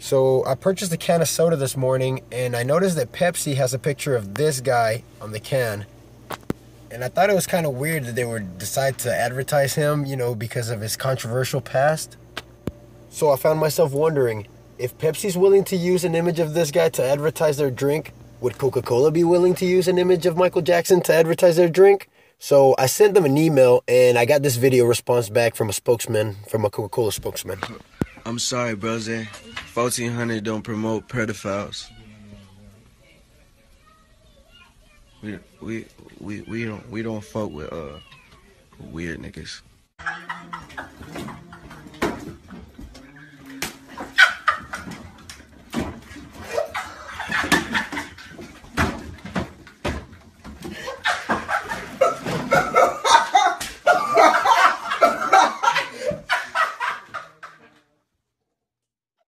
So I purchased a can of soda this morning and I noticed that Pepsi has a picture of this guy on the can. And I thought it was kind of weird that they would decide to advertise him, you know, because of his controversial past. So I found myself wondering if Pepsi's willing to use an image of this guy to advertise their drink, would Coca Cola be willing to use an image of Michael Jackson to advertise their drink? So I sent them an email and I got this video response back from a spokesman, from a Coca Cola spokesman. I'm sorry, brother. 1400 don't promote pedophiles. We we we we don't we don't fuck with uh weird niggas.